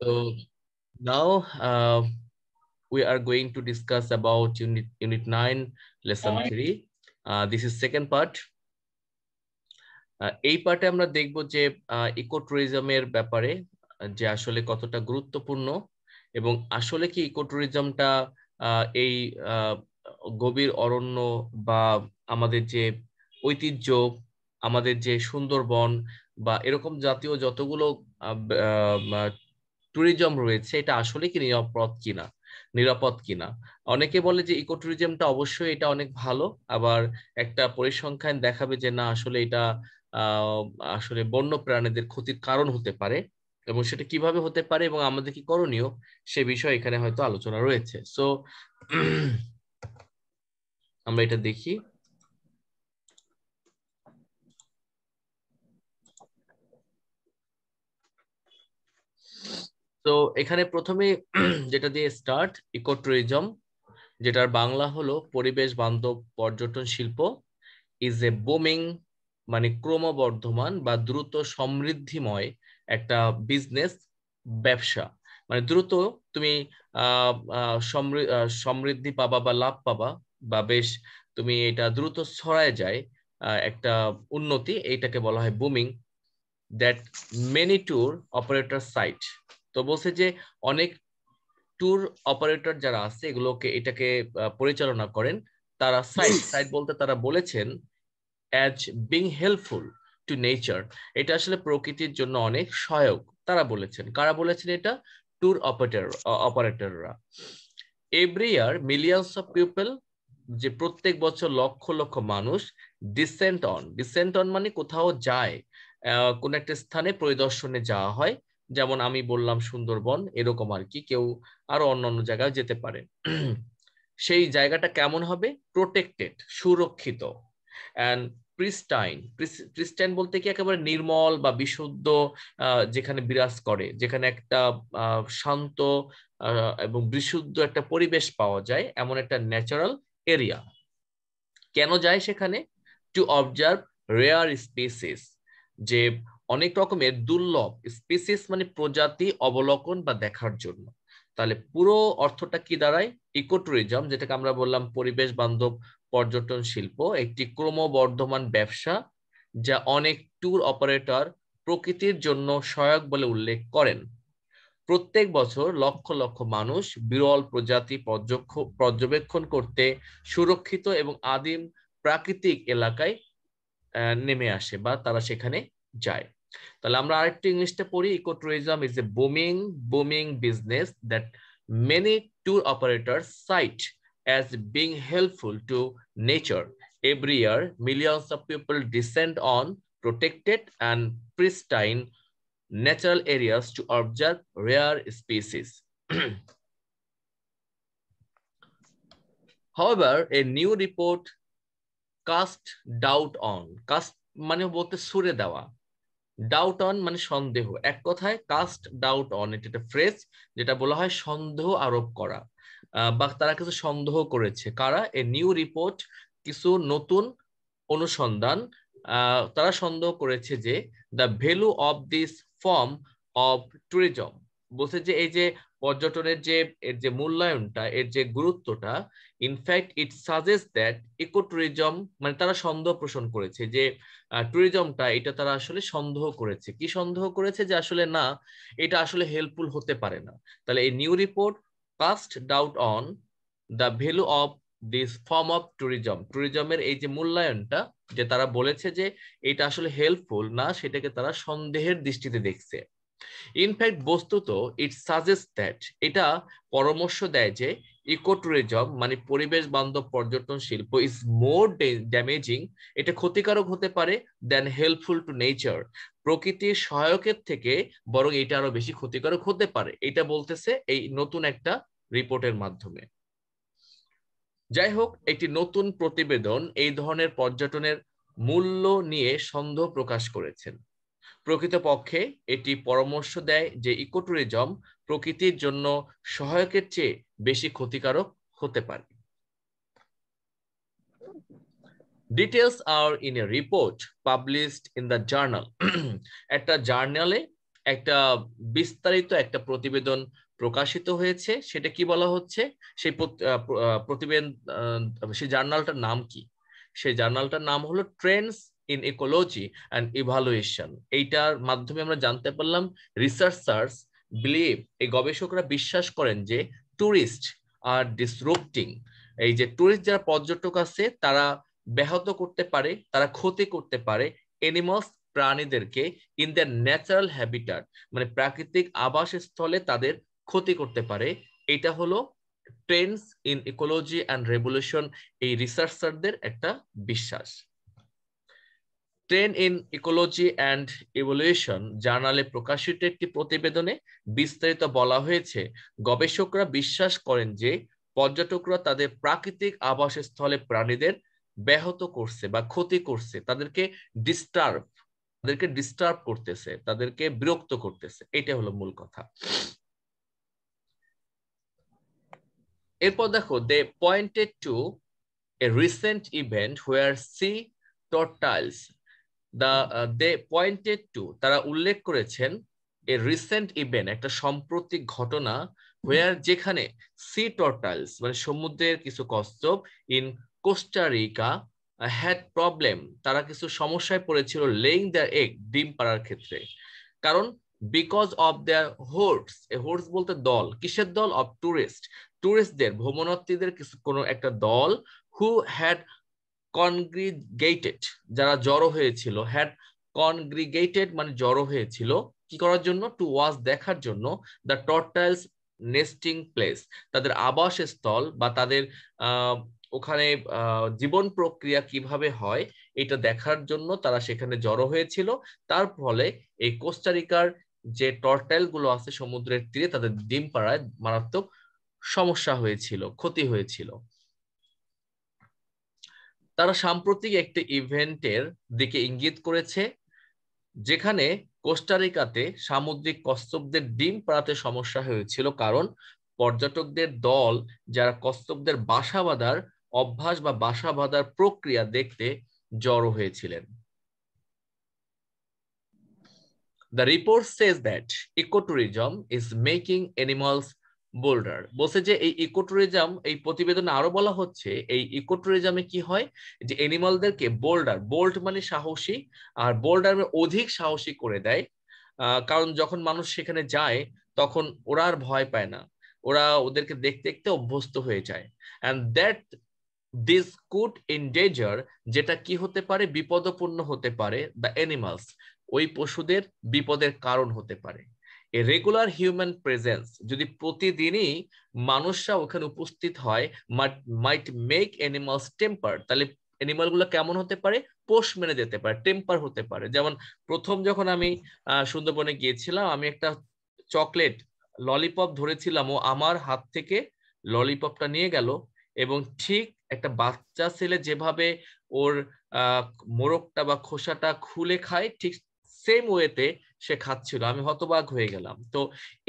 So now uh, we are going to discuss about unit unit 9 lesson 3 uh, this is second part. এই পার্টে আমরা দেখব যে eco ট্যুরিজমের ব্যাপারে যে আসলে কতটা গুরুত্বপূর্ণ এবং আসলে কি ইকো ট্যুরিজমটা এই গভীর অরণ্য বা আমাদের যে ঐতিহ্য আমাদের যে সুন্দরবন বা এরকম জাতীয় যতগুলো ট্যুরিজম রয়েছে, এটা আসলে কি নিরাপদ কিনা? নিরাপদ কিনা? অনেকে বলে যে ইকো ট্যুরিজমটা অবশ্যই এটা অনেক ভালো, আবার একটা পরিসংখ্যান দেখাবে যে না, আসলে এটা আসলে বন্য প্রাণীদের ক্ষতির কারণ হতে পারে এবং সেটা কীভাবে হতে পারে এবং আমাদের কি করণীয় সে বিষয়ে এখানে হয়তো আলোচনা রয়েছে। সো আমরা এটা দেখি। এখানে প্রথমে যেটা দিয়ে স্টার্ট ইকো ট্যুরিজম যেটার বাংলা হলো পরিবেশ বান্ধব পর্যটন শিল্প ইজ এ বুমিং মানে ক্রমবর্ধমান বা দ্রুত সমৃদ্ধিময় একটা বিজনেস ব্যবসা। মানে দ্রুত তুমি সমৃদ্ধি পাবা বা লাভ পাবা বা বেশ তুমি এটা দ্রুত ছড়ায় যায় একটা উন্নতি, এইটাকে বলা হয় booming that many tour operator cite তো বলছে যে অনেক ট্যুর অপারেটর যারা আছে এগুলোকে এটাকে পরিচালনা করেন তারা সাইট সাইট বলতে তারা বলেছেন as being helpful to nature এটা আসলে প্রকৃতির জন্য অনেক সহায়ক তারা বলেছেন। কারা বলেছেন এটা? Tour operator অপারেটররা every year millions of people যে প্রত্যেক বছর লক্ষ লক্ষ মানুষ ডিসেন্ট অন ডিসেন্ট অন মানে কোথাও যায় কোন একটা স্থানে পরিদর্শনে যাওয়া হয় যেমন আমি বললাম সুন্দরবন, এরকম আর কি, কেউ আরও অন্যান্য জায়গায় যেতে পারে। সেই জায়গাটা কেমন হবে? প্রোটেক্টেড সুরক্ষিত অ্যান্ড প্রিস্টাইন প্রিস্টাইন বলতে কি একেবারে নির্মল বা বিশুদ্ধ যেখানে বিরাজ করে, যেখানে একটা শান্ত এবং বিশুদ্ধ একটা পরিবেশ পাওয়া যায়, এমন একটা ন্যাচারাল এরিয়া কেন যায় সেখানে? টু অবজার্ভ রেয়ার স্পেসিস যে অনেক রকমের দুর্লভ স্পিসিস মানে প্রজাতি অবলোকন বা দেখার জন্য। তাহলে পুরো অর্থটা কি দাঁড়ায়? ইকো ট্যুরিজম যেটাকে আমরা বললাম পরিবেশ বান্ধব পর্যটন শিল্প, একটি ক্রমবর্ধমান ব্যবসা যা অনেক ট্যুর অপারেটর প্রকৃতির জন্য সহায়ক বলে উল্লেখ করেন। প্রত্যেক বছর লক্ষ লক্ষ মানুষ বিরল প্রজাতি পর্যবেক্ষণ করতে সুরক্ষিত এবং আদিম প্রাকৃতিক এলাকায় নেমে আসে বা তারা সেখানে যায়। তাহলে আমরা আরেকটু ইংলিশটা পড়ি ecotourism is a booming booming business that many tour operator cite as being helpful to nature. Every year, millions of people descend on protected and pristine natural areas to observe rare species. However, a new report cast doubt on, cast মানে বলতে সুরে দেওয়া doubt on মানে সন্দেহ। এক কথায় caste doubt on এটা একটা ফ্রেজ যেটা বলা হয় সন্দেহ আরোপ করা। বা তারা কিছু সন্দেহ করেছে। কারা? এ নিউ রিপোর্ট কিছু নতুন অনুসন্ধান তারা সন্দেহ করেছে যে the value of this form of tourism বলছে যে এই যে পর্যটনের যে, এর যে মূল্যায়নটা, এর যে গুরুত্বটা in fact it suggest that ecotourism মানে তারা সন্দেহ পোষণ করেছে যে ট্যুরিজমটা এটা তারা আসলে সন্দেহ করেছে। কি সন্দেহ করেছে যে আসলে না, এটা আসলে হেল্পফুল হতে পারে না। তাহলে এই new report cast doubt on the value of this form of tourism ট্যুরিজমের এই যে মূল্যায়নটা, যে তারা বলেছে যে এটা আসলে হেল্পফুল না, সেটাকে তারা সন্দেহের দৃষ্টিতে দেখছে। ইনফ্যাক্ট বস্তুত ইট সাজেস্ট দ্যাট এটা পরামর্শ দেয় যে ইকো ট্যুরিজম মানে পরিবেশ বান্ধব পর্যটন শিল্প ইজ মোর ড্যামেজিং এটা ক্ষতিকারক হতে পারে দেন হেল্পফুল টু নেচার প্রকৃতির সহায়কের থেকে বরং এটা আরও বেশি ক্ষতিকারক হতে পারে। এটা বলতেছে এই নতুন একটা রিপোর্টের মাধ্যমে। যাই হোক, একটি নতুন প্রতিবেদন এই ধরনের পর্যটনের মূল্য নিয়ে সন্দেহ প্রকাশ করেছেন। প্রকৃতপক্ষে এটি পরামর্শ দেয় যে ইকো ট্যুরিজম প্রকৃতির জন্য সহায়কের চেয়ে বেশি ক্ষতিকারক হতে পারে। Details are in a report published in the journal. একটা জার্নালে একটা বিস্তারিত একটা প্রতিবেদন প্রকাশিত হয়েছে। সেটা কি বলা হচ্ছে? সেই প্রতিবেদন সেই জার্নালটার নাম কি? সেই জার্নালটার নাম হলো trends in ecology and evaluation এইটার মাধ্যমে আমরা জানতে পারলাম রিসার্চার্স বিলিভ এই গবেষকরা বিশ্বাস করেন যে ট্যুরিস্ট আর ডিসরুপ্টিং এই যে ট্যুরিস্ট যারা পর্যটক আছে, তারা ব্যাহত করতে পারে, তারা ক্ষতি করতে পারে এনিমালস প্রাণীদেরকে ইন দ্য ন্যাচারাল হ্যাবিটাট মানে প্রাকৃতিক আবাসস্থলে তাদের ক্ষতি করতে পারে। এটা হলো trends in ecology and revolution এই রিসার্চারদের একটা বিশ্বাস। Trend in ecology and evolution জার্নালে প্রকাশিত একটি প্রতিবেদনে বিস্তারিত বলা হয়েছে, গবেষকরা বিশ্বাস করেন যে পর্যটকরা তাদের প্রাকৃতিক আবাসস্থলে প্রাণীদের ব্যাহত করছে বা ক্ষতি করছে, তাদেরকে ডিস্টার্ব তাদেরকে ডিস্টার্ব করতেছে, তাদেরকে বিরক্ত করতেছে এটা হলো মূল কথা। এরপর দেখো they pointed to a recent event where sea turtles the they pointed to তারা উল্লেখ করেছেন এ রিসেন্ট ইভেন্ট একটা সাম্প্রতিক ঘটনা হোয়ার যেখানে সি টর্টাইলস মানে সমুদ্রের কিছু কচ্ছপ ইন কোস্টারিকা হ্যাড প্রবলেম তারা কিছু সমস্যায় পড়েছিল লেইং দ্যার এগ ডিম পাড়ার ক্ষেত্রে। কারণ বিকজ অফ দেয়ার হোর্স হোর্স বলতে দল, কিসের দল? অফ টুরিস্ট টুরিস্টদের ভ্রমণার্থীদের কিছু কোনো একটা দল হু হ্যাড কনগ্রিগেটেড যারা জড়ো হয়েছিল হ্যাড কনগ্রিগেটেড মানে জড়ো হয়েছিল, কি করার জন্য? টু ওয়াচ দেখার জন্য দ্য টর্টাইলস নেস্টিং প্লেস তাদের আবাসস্থল বা তাদের ওখানে জীবন প্রক্রিয়া কীভাবে হয়, এটা দেখার জন্য তারা সেখানে জড়ো হয়েছিল। তার ফলে এই কোস্টারিকার যে টর্টাইলগুলো আছে সমুদ্রের তীরে, তাদের ডিম পাড়ায় মারাত্মক সমস্যা হয়েছিল, ক্ষতি হয়েছিল। তারা সাম্প্রতিক একটি ইভেন্টের দিকে ইঙ্গিত করেছে, যেখানে কোস্টারিকাতে সামুদ্রিক কচ্ছপদের ডিম পাড়াতে সমস্যা হয়েছিল কারণ পর্যটকদের দল যারা কচ্ছপদের বাসা বাঁধার অভ্যাস বা বাসা বাঁধার প্রক্রিয়া দেখতে জড়ো হয়েছিলেন। The report says that ecotourism is making animals bolder বলছে যে এই ইকোটুরিজম এই প্রতিবেদনে আরও বলা হচ্ছে, এই ইকোটুরিজমে কি হয়? যে এনিমালদেরকে বোল্ডার, বোল্ড মানে সাহসী আর বোল্ডার অধিক সাহসী করে দেয়। কারণ যখন মানুষ সেখানে যায়, তখন ওরা আর ভয় পায় না। ওরা ওদেরকে দেখতে দেখতে অভ্যস্ত হয়ে যায়। And that this could endanger যেটা কি হতে পারে? বিপদপূর্ণ হতে পারে দ্য এনিমালস ওই পশুদের বিপদের কারণ হতে পারে। রেগুলার হিউম্যান প্রেজেন্স যদি প্রতিদিনই মানুষরা ওখানে উপস্থিত হয় মাইট মেক অ্যানিমালস টেম্পার তাহলে অ্যানিমালগুলো কেমন হতে পারে? পোষ মেনে যেতে পারে টেম্পার হতে পারে। যেমন প্রথম যখন আমি সুন্দরবনে গিয়েছিলাম, আমি একটা চকলেট ললিপপ ধরেছিলাম, ও আমার হাত থেকে ললিপপটা নিয়ে গেল এবং ঠিক একটা বাচ্চা ছেলে যেভাবে ওর মোরগটা বা খোসাটা খুলে খায়, ঠিক সেম ওয়েতে সে খাচ্ছিল আমি হতবাক হয়ে গেলাম। তো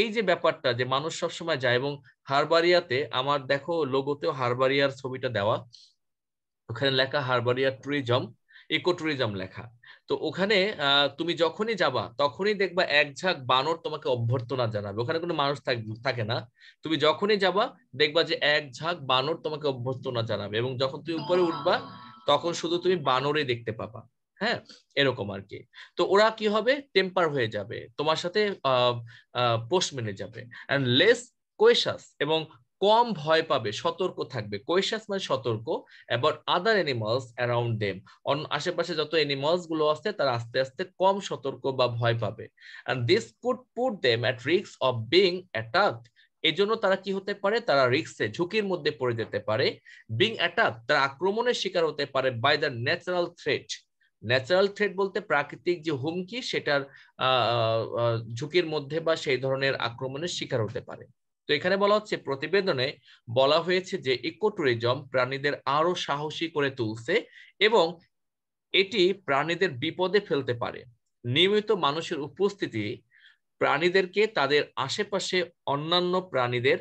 এই যে ব্যাপারটা যে মানুষ সবসময় যায় এবং হারবারিয়াতে আমার দেখো লোগোতেও হারবারিয়ার ছবিটা দেওয়া ওখানে লেখা হারবারিয়া ট্যুরিজম ইকো ট্যুরিজম লেখা। তো ওখানে তুমি যখনই যাবা তখনই দেখবা এক ঝাঁক বানর তোমাকে অভ্যর্থনা জানাবে। ওখানে কোনো মানুষ থাকে না। তুমি যখনই যাবা দেখবা যে এক ঝাঁক বানর তোমাকে অভ্যর্থনা জানাবে এবং যখন তুমি উপরে উঠবা তখন শুধু তুমি বানরে দেখতে পাবা। হ্যাঁ এরকম আর কি। তো ওরা কি হবে? টেম্পার হয়ে যাবে। তোমার সাথে পোস্ট মেনে যাবে। অ্যান্ড লেস কোয়েশাস এবং কম ভয় পাবে, সতর্ক থাকবে। কোয়েশাস মানে সতর্ক about other animals around them on, আশেপাশে যত এনিমালসগুলো আছে, তারা আস্তে আস্তে কম সতর্ক বা ভয় পাবে। And this could put them at রিক্স অফ বিং অ্যাটাকড এই জন্য তারা কি হতে পারে? তারা রিক্সে ঝুঁকির মধ্যে পড়ে যেতে পারে। বিং অ্যাটাক তারা আক্রমণের শিকার হতে পারে by the natural threat natural threat বলতে প্রাকৃতিক যে হুমকি, সেটার ঝুঁকির মধ্যে বা সেই ধরনের আক্রমণের শিকার হতে পারে। তো এখানে বলা হচ্ছে, প্রতিবেদনে বলা হয়েছে যে ইকো ট্যুরিজম প্রাণীদের আরও সাহসী করে তুলছে এবং এটি প্রাণীদের বিপদে ফেলতে পারে। নিয়মিত মানুষের উপস্থিতি প্রাণীদেরকে তাদের আশেপাশে অন্যান্য প্রাণীদের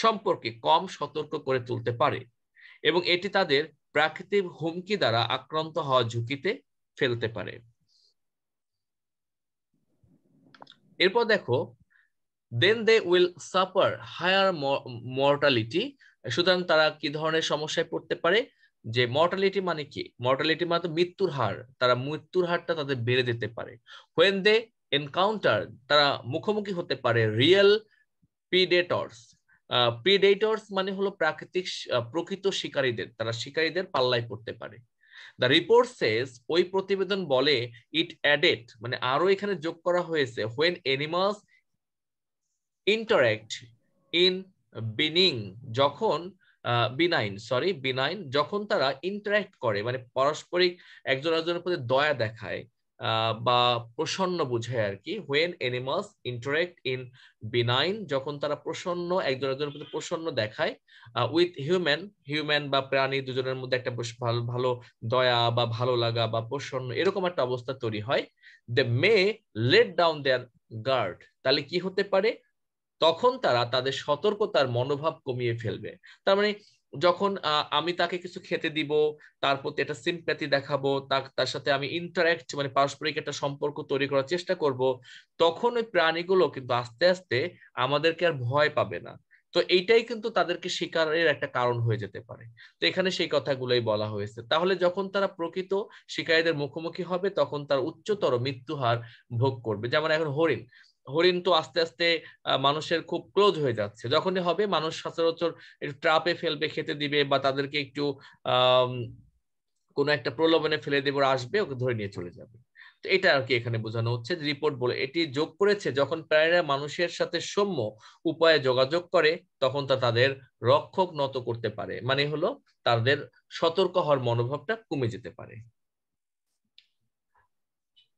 সম্পর্কে কম সতর্ক করে তুলতে পারে এবং এটি তাদের প্রাকৃতিক হুমকি দ্বারা আক্রান্ত হওয়া ঝুঁকিতে ফেলতে পারে। এরপর দেখো then they will suffer higher mortality সুতরাং তারা কি ধরনের সমস্যায় পড়তে পারে? যে মর্টালিটি মানে কি? মর্টালিটি মানে মৃত্যুর হার। তারা মৃত্যুর হারটা তাদের বেড়ে যেতে পারে। হোয়েন দে এনকাউন্টার তারা মুখোমুখি হতে পারে রিয়েল প্রিডেটর্স প্রিডেটর্স মানে হলো প্রাকৃতিক প্রকৃত শিকারীদের। তারা শিকারীদের পাল্লায় পড়তে পারে। দ্য রিপোর্ট সেস ওই প্রতিবেদন বলে ইট অ্যাডেড মানে আরও এখানে যোগ করা হয়েছে when animals interact in benign যখন বিনাইন সরি বিনাইন যখন তারা ইন্টারাক্ট করে মানে পারস্পরিক একজন একজনের প্রতি দয়া দেখায় বা প্রসন্ন বুঝায় আর কি। When animals interact in benign যখন তারা প্রসন্ন, একজন একজনের প্রতি প্রসন্ন দেখায় উইথ হিউম্যান হিউম্যান বা প্রাণী দুজনের মধ্যে একটা ভালো ভালো দয়া বা ভালো লাগা বা প্রসন্ন এরকম একটা অবস্থা তৈরি হয়। They may let down their guard তাহলে কি হতে পারে? তখন তারা তাদের সতর্কতার মনোভাব কমিয়ে ফেলবে। তার মানে যখন আমি তাকে কিছু খেতে দিব, তার প্রতি একটা সিম্প্যাথি দেখাবো, তার সাথে আমি ইন্টারাক্ট মানে পারস্পরিক একটা সম্পর্ক তৈরি করার চেষ্টা করব, তখন ওই প্রাণীগুলো কিন্তু আস্তে আস্তে আমাদেরকে আর ভয় পাবে না। তো এইটাই কিন্তু তাদেরকে শিকারের একটা কারণ হয়ে যেতে পারে। তো এখানে সেই কথাগুলোই বলা হয়েছে। তাহলে যখন তারা প্রকৃত শিকারীদের মুখোমুখি হবে, তখন তার উচ্চতর মৃত্যু হার ভোগ করবে। যেমন এখন হরিণ। হরিণ তো আস্তে আস্তে মানুষের খুব ক্লোজ হয়ে যাচ্ছে। যখনই হবে, মানুষ সচরাচর একটু ট্রাপে ফেলবে, খেতে দিবে বা তাদেরকে একটু কোনো একটা প্রলোভনে ফেলে দেবে আসবে, ওকে ধরে নিয়ে চলে যাবে। তো এটা আর কি এখানে বোঝানো হচ্ছে রিপোর্ট বলে, এটি যোগ করেছে, যখন প্রাণীরা মানুষের সাথে সৌম্য উপায়ে যোগাযোগ করে, তখন তা তাদের রক্ষক নত করতে পারে। মানে হলো, তাদের সতর্ক হওয়ার মনোভাবটা কমে যেতে পারে।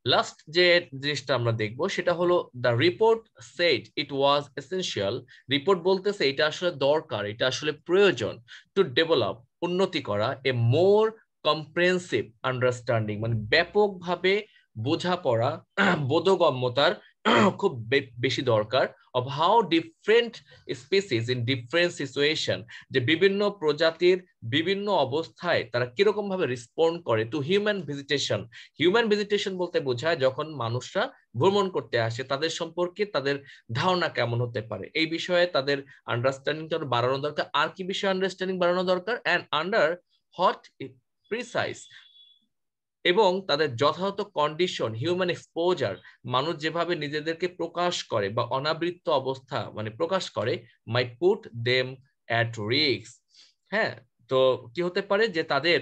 লাস্ট যে জিনিসটা আমরা দেখব, সেটা হলো the report said it was essential report বলতেছে এটা আসলে দরকার, এটা আসলে প্রয়োজন টু ডেভেলপ উন্নতি করা এ মোর কম্প্রেহেন্সিভ আন্ডারস্ট্যান্ডিং মানে ব্যাপকভাবে বোঝাপড়া, বোধগম্যতার খুব বেশি দরকার of how different species in different situation যে বিভিন্ন প্রজাতির বিভিন্ন অবস্থায় তারা কীরকম ভাবে রেসপন্ড করে to human visitation human visitation বলতে বোঝায় যখন মানুষরা ভ্রমণ করতে আসে, তাদের সম্পর্কে তাদের ধারণা কেমন হতে পারে। এই বিষয়ে তাদের আন্ডারস্ট্যান্ডিংটা বাড়ানো দরকার। আর কি বিষয়ে আন্ডারস্ট্যান্ডিং বাড়ানো দরকার? অ্যান্ড আন্ডার হট প্রিসাইজ এবং তাদের যথাযথ কন্ডিশন হিউম্যান এক্সপোজার মানুষ যেভাবে নিজেদেরকে প্রকাশ করে বা অনাবৃত্ত অবস্থা মানে প্রকাশ করে মাই পুট দেম অ্যাট রিক্স হ্যাঁ তো কি হতে পারে যে তাদের,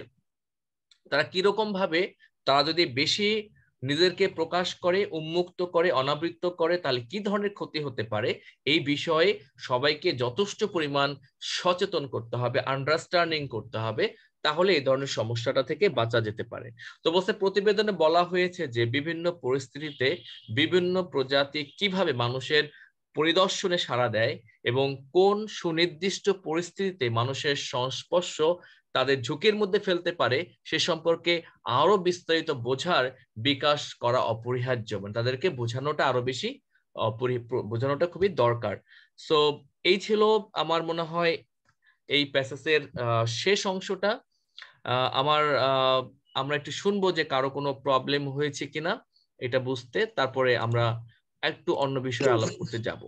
তারা কীরকম ভাবে, তারা যদি বেশি নিজেদেরকে প্রকাশ করে, উন্মুক্ত করে, অনাবৃত্ত করে, তাহলে কি ধরনের ক্ষতি হতে পারে? এই বিষয়ে সবাইকে যথেষ্ট পরিমাণ সচেতন করতে হবে আন্ডারস্ট্যান্ডিং করতে হবে। তাহলে এই ধরনের সমস্যাটা থেকে বাঁচা যেতে পারে। তো বলছে, প্রতিবেদনে বলা হয়েছে যে, বিভিন্ন পরিস্থিতিতে বিভিন্ন প্রজাতি কীভাবে মানুষের পরিদর্শনে সাড়া দেয় এবং কোন সুনির্দিষ্ট পরিস্থিতিতে মানুষের সংস্পর্শ তাদের ঝুঁকির মধ্যে ফেলতে পারে, সে সম্পর্কে আরও বিস্তারিত বোঝার বিকাশ করা অপরিহার্য। মানে তাদেরকে বোঝানোটা আরও বেশি বোঝানোটা খুবই দরকার। সো, এই ছিল আমার মনে হয় এই প্যাসেসের শেষ অংশটা। আমার আমরা একটু শুনব যে কারও কোনো প্রবলেম হয়েছে কিনা এটা বুঝতে তারপরে আমরা একটু অন্য বিষয়ে আলাপ করতে যাব।